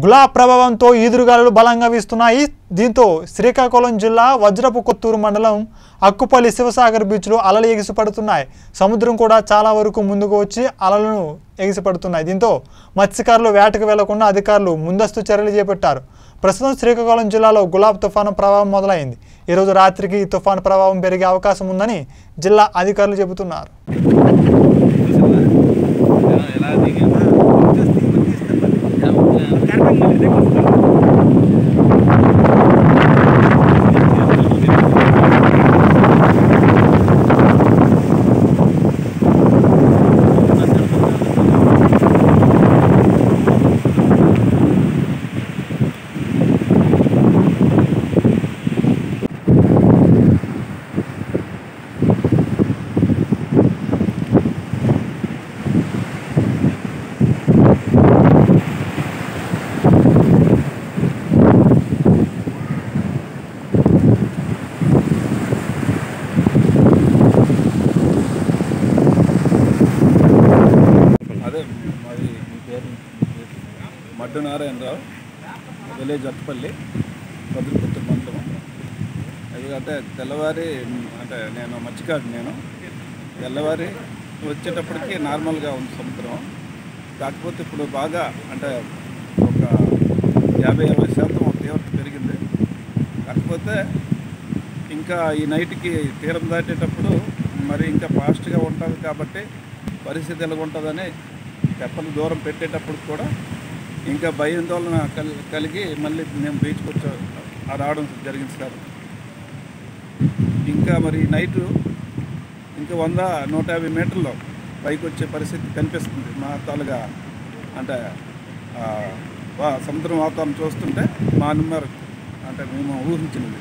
గులాబ్ ప్రభావంతో ఈదురుగాలు బలంగా వీస్తున్నాయి. దీంతో శ్రీకాకుళం జిల్లా వజ్రపు కొత్తూరు మండలం అక్కుపల్లి శివసాగర్ బీచ్లో అలలు ఎగిసిపడుతున్నాయి. సముద్రం కూడా చాలా వరకు ముందుకు వచ్చి అలలను ఎగిసిపడుతున్నాయి. దీంతో మత్స్యకారులు వేటకు వెళ్ళకుండా అధికారులు ముందస్తు చర్యలు చేపట్టారు. ప్రస్తుతం శ్రీకాకుళం జిల్లాలో గులాబ్ తుఫాను ప్రభావం మొదలైంది. ఈరోజు రాత్రికి ఈ తుఫాను ప్రభావం పెరిగే అవకాశం ఉందని జిల్లా అధికారులు చెబుతున్నారు. మడ్డు నారాయణరావు విలేజ్ అట్టుపల్లి వదిలిపుత్తూరు మండలం. అది అంటే తెల్లవారి అంటే నేను మచ్చికాడు నేను. తెల్లవారి వచ్చేటప్పటికి నార్మల్గా ఉంది సముద్రం. కాకపోతే ఇప్పుడు బాగా అంటే ఒక యాభై అరవై శాతం తీవ్రత పెరిగింది. కాకపోతే ఇంకా ఈ నైట్కి తీరం దాటేటప్పుడు మరి ఇంకా ఫాస్ట్గా ఉంటుంది కాబట్టి పరిస్థితి ఎలాగుంటుందని ఉంటుందని తెప్పలు దూరం పెట్టేటప్పుడు కూడా ఇంకా భయాందోళన కలిగి మళ్ళీ మేము బీచ్కి వచ్చా రావడం జరిగింది సార్. ఇంకా మరి నైటు ఇంకా వంద నూట యాభై మీటర్లో పైకి వచ్చే పరిస్థితి కనిపిస్తుంది. మా తాలుగా అంటే సముద్రం వాతావరణం చూస్తుంటే మా నెంబర్ అంటే మేము ఊహించినది.